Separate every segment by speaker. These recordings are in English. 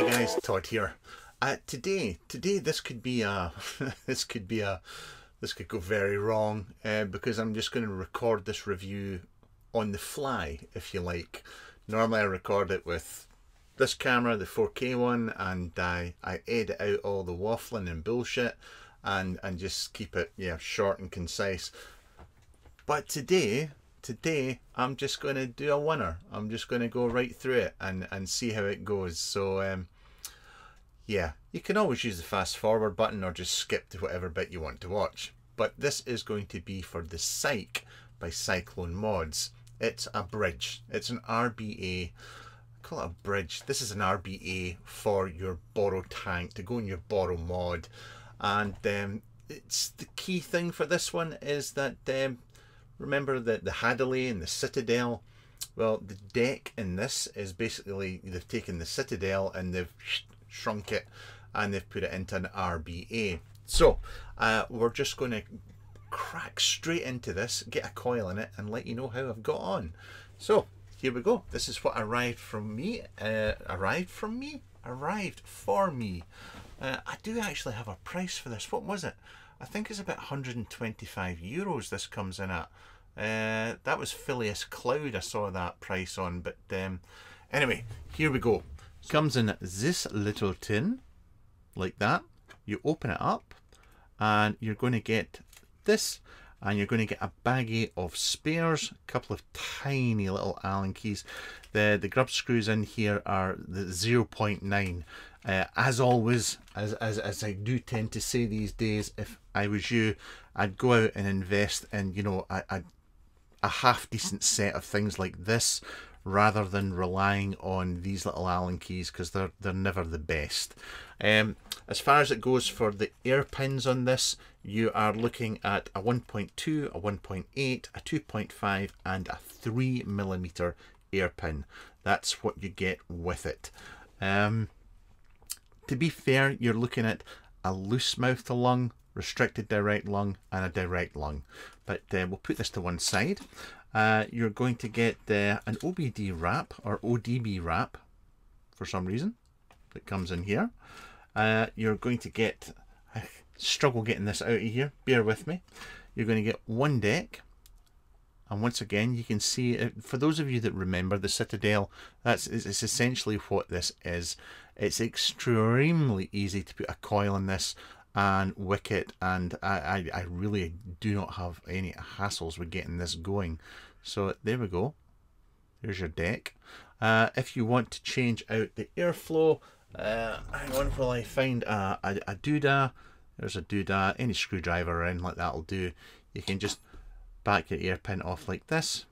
Speaker 1: Hi guys, Todd here. Uh, today, today this could be a, this could be a, this could go very wrong uh, because I'm just going to record this review on the fly, if you like. Normally I record it with this camera, the 4K one, and I, I edit out all the waffling and bullshit and, and just keep it yeah short and concise. But today, today I'm just going to do a winner. I'm just going to go right through it and, and see how it goes. So um, yeah, you can always use the fast forward button or just skip to whatever bit you want to watch. But this is going to be for the PSYC by Psyclone Mods. It's a bridge. It's an RBA. call it a bridge. This is an RBA for your boro tank to go in your boro mod. And um, it's the key thing for this one is that um, remember the, the Hadaly and the Citadel? Well, the deck in this is basically they've taken the Citadel and they've shrunk it and they've put it into an RBA. So uh, we're just going to crack straight into this, get a coil in it and let you know how I've got on. So here we go. This is what arrived from me. Uh, arrived from me? Arrived for me. Uh, I do actually have a price for this. What was it? I think it's about 125 euros this comes in at. Uh, that was Phileas Cloud I saw that price on. But um, anyway, here we go. Comes in this little tin, like that. You open it up and you're going to get this and you're going to get a baggie of spares, a couple of tiny little Allen keys. The, the grub screws in here are the 0.9. Uh, as always, as, as, as I do tend to say these days, if I was you, I'd go out and invest in, you know, a, a, a half decent set of things like this rather than relying on these little Allen keys because they're they're never the best. Um, as far as it goes for the air pins on this, you are looking at a 1.2, a 1.8, a 2.5 and a 3 millimeter air pin. That's what you get with it. Um, to be fair, you're looking at a loose mouth to lung, restricted direct lung and a direct lung. But uh, we'll put this to one side uh, you're going to get uh, an OBD wrap or ODB wrap for some reason that comes in here. Uh, you're going to get, I struggle getting this out of here, bear with me. You're going to get one deck. And once again, you can see, uh, for those of you that remember the Citadel, that's it's essentially what this is. It's extremely easy to put a coil in this and Wicket and I, I, I really do not have any hassles with getting this going. So there we go. There's your deck. Uh, if you want to change out the airflow, uh, hang on while I find a, a, a doodah. There's a doodah. Any screwdriver around like that will do. You can just back your air pin off like this.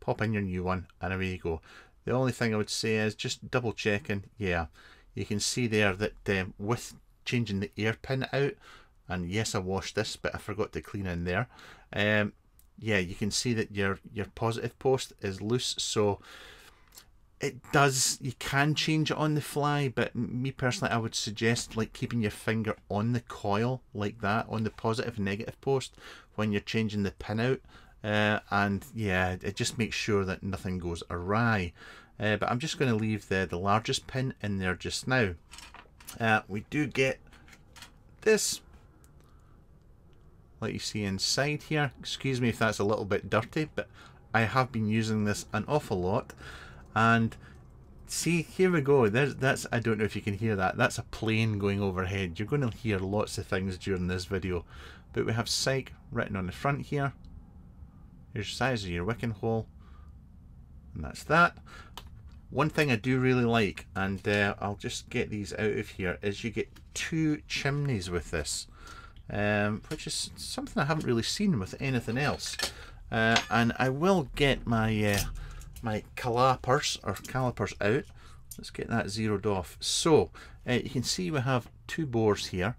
Speaker 1: Pop in your new one and away you go. The only thing I would say is just double checking. Yeah, you can see there that um, with changing the air pin out and yes I washed this but I forgot to clean in there um, yeah you can see that your your positive post is loose so it does you can change it on the fly but me personally I would suggest like keeping your finger on the coil like that on the positive negative post when you're changing the pin out uh, and yeah it just makes sure that nothing goes awry uh, but I'm just going to leave the, the largest pin in there just now. Uh, we do get this, like you see inside here. Excuse me if that's a little bit dirty, but I have been using this an awful lot. And see, here we go. There's that's I don't know if you can hear that. That's a plane going overhead. You're going to hear lots of things during this video. But we have PSYC written on the front here. Here's the size of your wicking hole. And that's that. One thing I do really like, and uh, I'll just get these out of here, is you get two chimneys with this, um, which is something I haven't really seen with anything else. Uh, and I will get my uh, my calipers or calipers out. Let's get that zeroed off. So uh, you can see we have two bores here.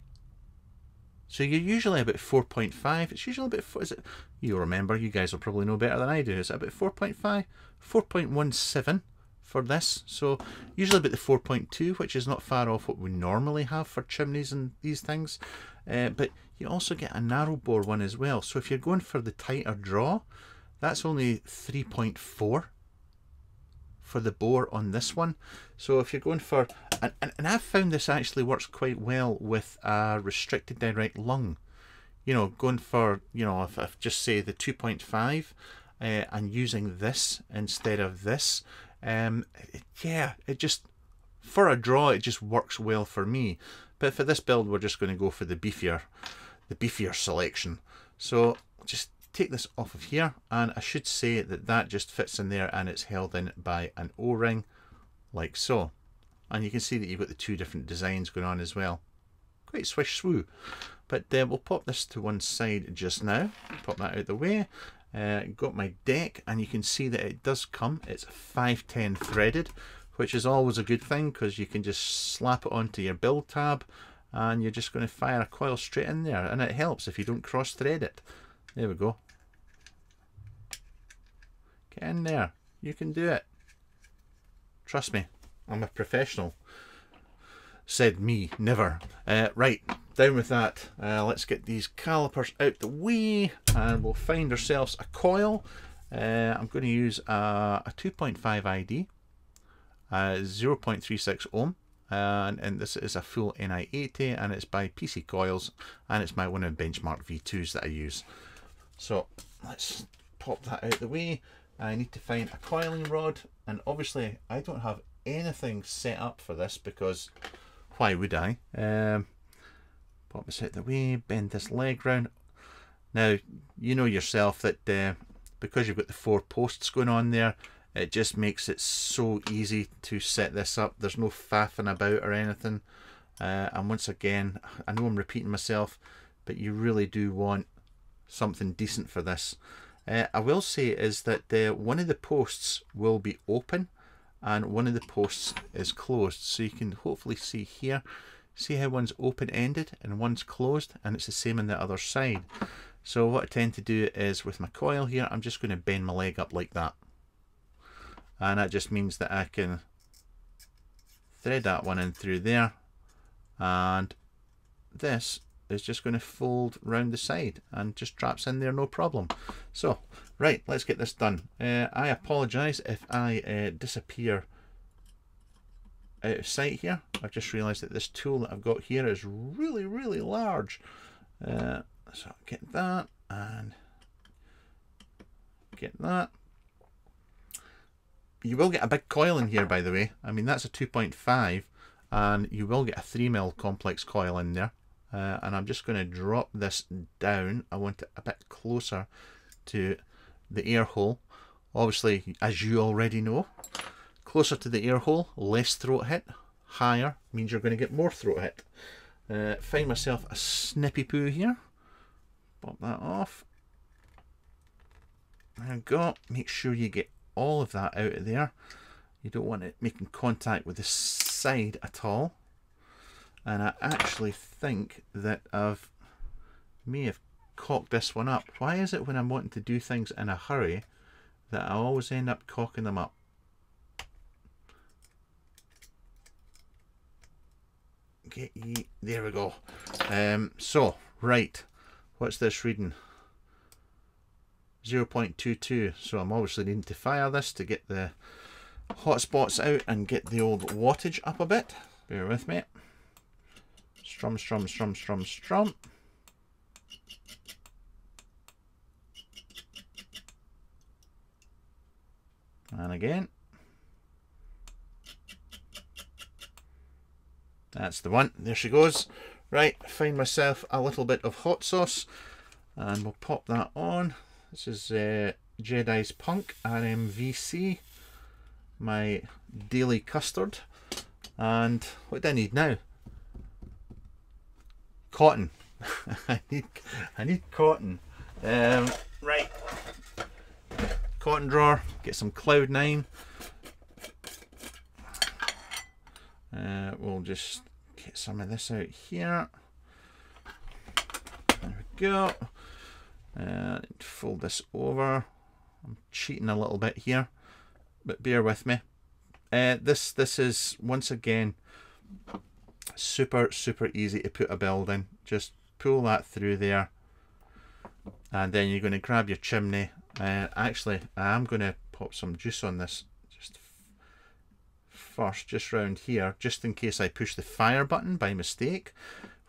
Speaker 1: So you're usually about 4.5. It's usually about, is it, you'll remember, you guys will probably know better than I do. Is it about 4.5? 4.17 for this. So usually about the 4.2, which is not far off what we normally have for chimneys and these things. Uh, but you also get a narrow bore one as well. So if you're going for the tighter draw, that's only 3.4 for the bore on this one. So if you're going for, and, and, and I've found this actually works quite well with a restricted direct lung. You know, going for, you know, if I just say the 2.5 uh, and using this instead of this, um, it, yeah, it just, for a draw, it just works well for me. But for this build, we're just going to go for the beefier, the beefier selection. So just take this off of here and I should say that that just fits in there and it's held in by an o-ring like so and you can see that you've got the two different designs going on as well quite swish swoo but uh, we'll pop this to one side just now pop that out the way uh, got my deck and you can see that it does come it's 510 threaded which is always a good thing because you can just slap it onto your build tab and you're just going to fire a coil straight in there and it helps if you don't cross thread it there we go Get in there. You can do it. Trust me, I'm a professional. Said me, never. Uh, right, down with that. Uh, let's get these calipers out the way and we'll find ourselves a coil. Uh, I'm going to use a, a 2.5 ID, uh, 0.36 ohm. And, and, this is a full NI80 and it's by PC Coils and it's my one of benchmark V2s that I use. So let's pop that out the way. I need to find a coiling rod and obviously I don't have anything set up for this because why would I? Um, pop this out the way, bend this leg round. Now you know yourself that uh, because you've got the four posts going on there it just makes it so easy to set this up. There's no faffing about or anything. Uh, and once again, I know I'm repeating myself, but you really do want something decent for this. Uh, I will say is that uh, one of the posts will be open and one of the posts is closed. So you can hopefully see here, see how one's open-ended and one's closed and it's the same on the other side. So what I tend to do is with my coil here, I'm just going to bend my leg up like that. And that just means that I can thread that one in through there and this is just going to fold round the side and just traps in there no problem. So, right, let's get this done. Uh, I apologise if I uh, disappear out of sight here. I've just realised that this tool that I've got here is really, really large. Uh, so get that and get that. You will get a big coil in here, by the way. I mean, that's a 2.5 and you will get a 3mm complex coil in there uh, and I'm just going to drop this down. I want it a bit closer to the air hole. Obviously, as you already know, closer to the air hole, less throat hit. Higher means you're going to get more throat hit. Uh, find myself a snippy poo here. Pop that off. There go. Make sure you get all of that out of there. You don't want it making contact with the side at all and I actually think that I've may have cocked this one up. Why is it when I'm wanting to do things in a hurry that I always end up cocking them up? Get ye, there we go. Um, so, right, what's this reading? 0.22, so I'm obviously needing to fire this to get the hotspots out and get the old wattage up a bit. Bear with me. Strum, strum, strum, strum, strum. And again. That's the one. There she goes. Right, find myself a little bit of hot sauce and we'll pop that on. This is uh, Jedi's Punk RMVC, my daily custard. And what do I need now? Cotton. I need I need cotton. Um, right, cotton drawer, get some Cloud9. Uh, we'll just get some of this out here. There we go. Uh, fold this over. I'm cheating a little bit here, but bear with me. Uh, this this is once again super super easy to put a build in just pull that through there and then you're going to grab your chimney uh, actually I am going to pop some juice on this first, just round here, just in case I push the fire button by mistake,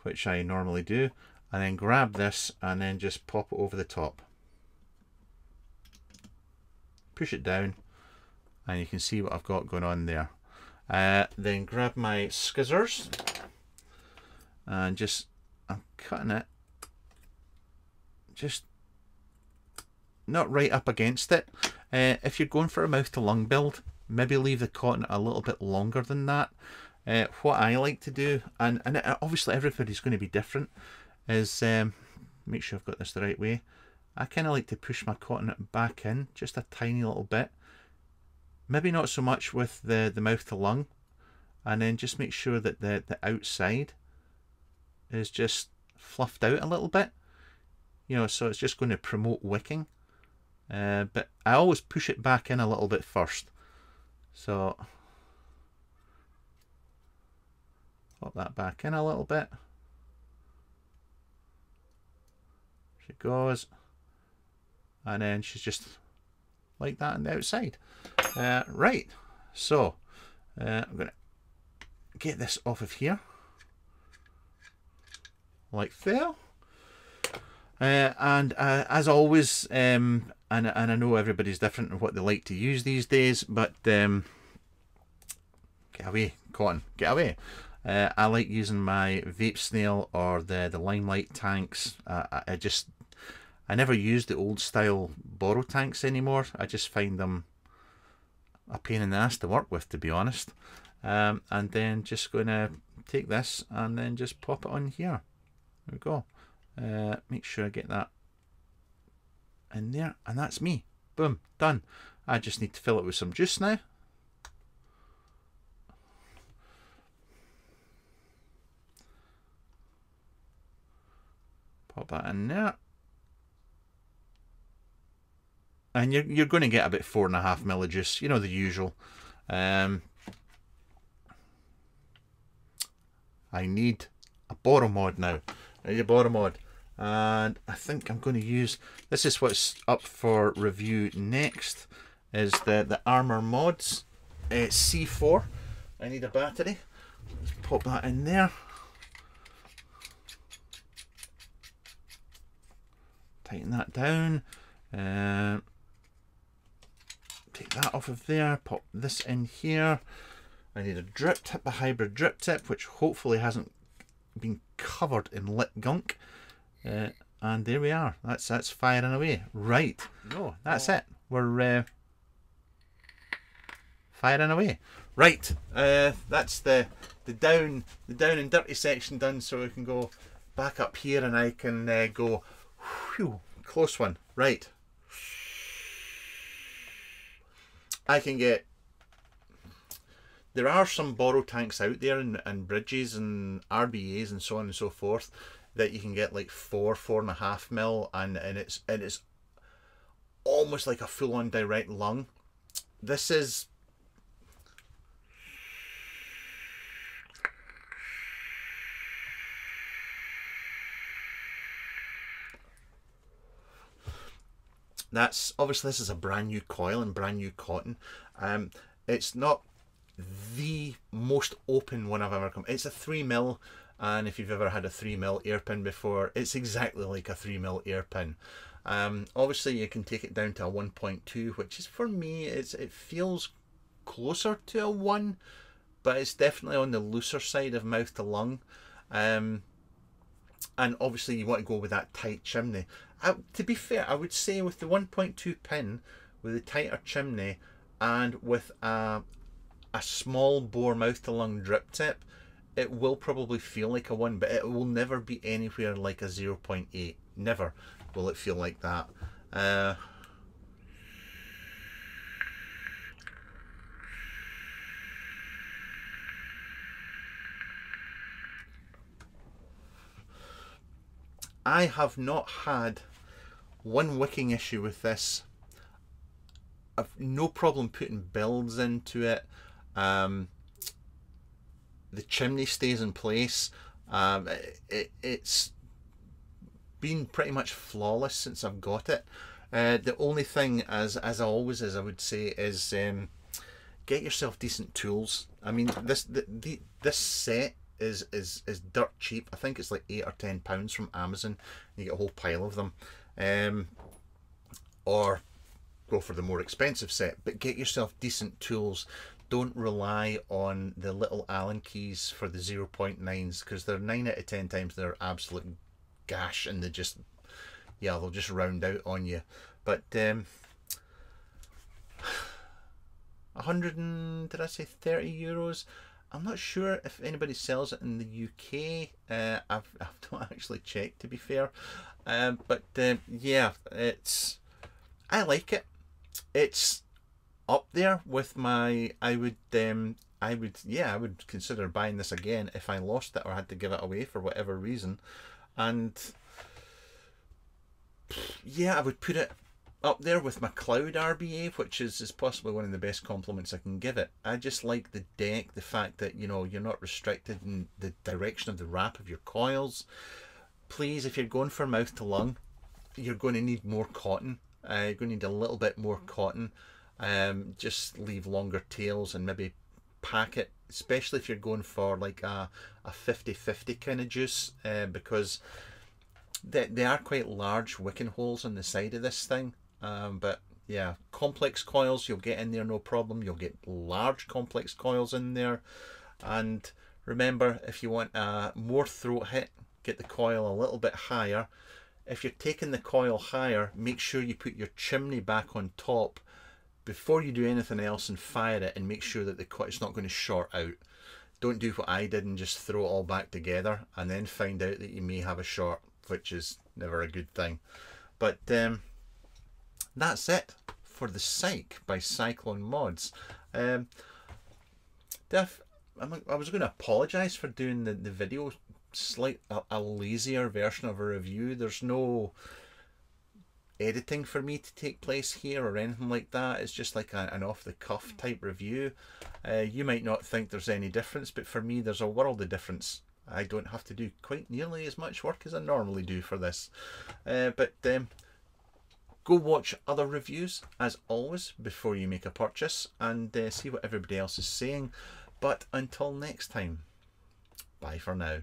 Speaker 1: which I normally do, and then grab this and then just pop it over the top. Push it down, and you can see what I've got going on there. Uh, then grab my scissors and just, I'm cutting it just not right up against it. Uh, if you're going for a mouth to lung build, maybe leave the cotton a little bit longer than that. Uh, what I like to do, and, and obviously everybody's going to be different, is um, make sure I've got this the right way. I kind of like to push my cotton back in just a tiny little bit. Maybe not so much with the, the mouth to lung. And then just make sure that the, the outside is just fluffed out a little bit you know, so it's just going to promote wicking. Uh, but I always push it back in a little bit first. So pop that back in a little bit. She goes. And then she's just like that on the outside. Uh, right, so uh, I'm going to get this off of here. Like there. Uh, and uh, as always, um, and, and I know everybody's different in what they like to use these days, but um, get away, cotton, get away. Uh, I like using my vape snail or the, the limelight tanks. I, I just, I never use the old style boro tanks anymore. I just find them a pain in the ass to work with, to be honest. Um, and then just going to take this and then just pop it on here. There we go. Uh, make sure I get that in there. And that's me. Boom, done. I just need to fill it with some juice now. Pop that in there. And you're, you're going to get about four and a half millijuice, you know, the usual. Um, I need a boro mod now. A boro mod and I think I'm going to use this is what's up for review next is the the armor mods. Uh, C4 I need a battery. Let's pop that in there. Tighten that down. Uh, take that off of there. Pop this in here. I need a drip tip a hybrid drip tip which hopefully hasn't been covered in lit gunk uh, and there we are. That's that's firing away. Right. No, that's it. We're uh, firing away. Right. Uh, that's the the down the down and dirty section done. So we can go back up here, and I can uh, go. Whew, close one. Right. I can get. There are some boro tanks out there and, and bridges and RBAs and so on and so forth that you can get like four, four and a half mil, and and it's and it's almost like a full-on direct lung. This is that's obviously this is a brand new coil and brand new cotton um it's not the most open one i've ever come it's a three mil and if you've ever had a 3mm air pin before it's exactly like a 3mm air pin um, obviously you can take it down to a 1.2 which is for me it's it feels closer to a 1 but it's definitely on the looser side of mouth to lung. Um, and obviously you want to go with that tight chimney. I, to be fair I would say with the 1.2 pin with a tighter chimney and with a, a small bore mouth to lung drip tip it will probably feel like a 1, but it will never be anywhere like a 0.8. Never will it feel like that. Uh, I have not had one wicking issue with this. I've no problem putting builds into it. Um, the chimney stays in place. Um, it, it, it's been pretty much flawless since I've got it. Uh, the only thing, as as always, as I would say, is um, get yourself decent tools. I mean, this the, the this set is is is dirt cheap. I think it's like eight or ten pounds from Amazon. You get a whole pile of them, um, or go for the more expensive set. But get yourself decent tools. Don't rely on the little Allen keys for the 0.9s because they're 9 out of 10 times they're absolute gash and they just, yeah, they'll just round out on you. But um, 100 and did I say 30 euros? I'm not sure if anybody sells it in the UK. Uh, I've, I've not actually checked to be fair, um, but um, yeah, it's I like it. It's up there with my. I would um, I would yeah I would consider buying this again if I lost it or had to give it away for whatever reason, and yeah I would put it up there with my cloud RBA, which is, is possibly one of the best compliments I can give it. I just like the deck, the fact that you know you're not restricted in the direction of the wrap of your coils. Please, if you're going for mouth to lung, you're going to need more cotton. Uh, you're going to need a little bit more cotton. Um, just leave longer tails and maybe pack it, especially if you're going for like a, a 50-50 kind of juice, uh, because they, they are quite large wicking holes on the side of this thing um, but yeah, complex coils you'll get in there no problem. You'll get large complex coils in there. And remember, if you want a more throat hit, get the coil a little bit higher. If you're taking the coil higher, make sure you put your chimney back on top before you do anything else and fire it and make sure that the it's not going to short out. Don't do what I did and just throw it all back together and then find out that you may have a short, which is never a good thing. But um, that's it for the PSYC by Psyclone Mods. Um, Def, I was going to apologise for doing the, the video slight a, a lazier version of a review. There's no editing for me to take place here or anything like that. It's just like a, an off the cuff type review. Uh, you might not think there's any difference, but for me, there's a world of difference. I don't have to do quite nearly as much work as I normally do for this. Uh, but um, Go watch other reviews as always before you make a purchase and uh, see what everybody else is saying. But until next time, bye for now.